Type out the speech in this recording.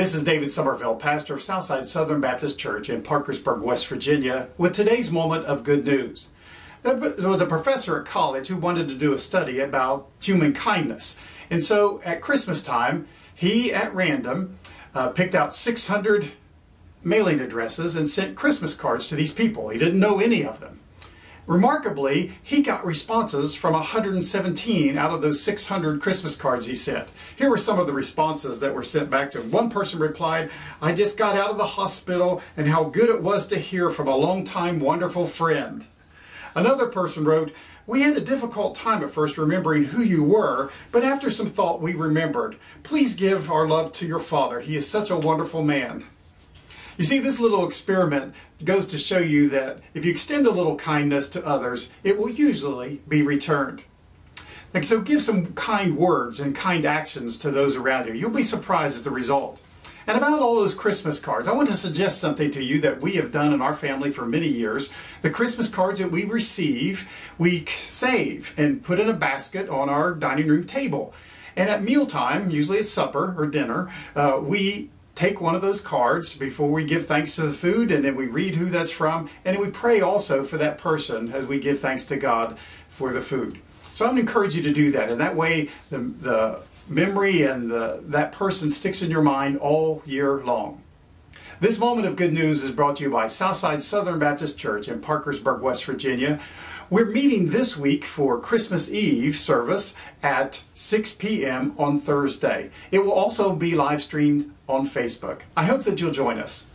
This is David Sommerville, pastor of Southside Southern Baptist Church in Parkersburg, West Virginia, with today's moment of good news. There was a professor at college who wanted to do a study about human kindness. And so at Christmas time, he at random uh, picked out 600 mailing addresses and sent Christmas cards to these people. He didn't know any of them. Remarkably, he got responses from 117 out of those 600 Christmas cards he sent. Here were some of the responses that were sent back to him. One person replied, I just got out of the hospital and how good it was to hear from a long-time wonderful friend. Another person wrote, we had a difficult time at first remembering who you were, but after some thought we remembered. Please give our love to your father. He is such a wonderful man. You see, this little experiment goes to show you that if you extend a little kindness to others, it will usually be returned. So give some kind words and kind actions to those around you. You'll be surprised at the result. And about all those Christmas cards, I want to suggest something to you that we have done in our family for many years. The Christmas cards that we receive, we save and put in a basket on our dining room table. And at mealtime, usually at supper or dinner, uh, we take one of those cards before we give thanks to the food and then we read who that's from and we pray also for that person as we give thanks to God for the food. So I'm going to encourage you to do that and that way the, the memory and the, that person sticks in your mind all year long. This moment of good news is brought to you by Southside Southern Baptist Church in Parkersburg, West Virginia. We're meeting this week for Christmas Eve service at 6 p.m. on Thursday. It will also be live streamed on Facebook. I hope that you'll join us.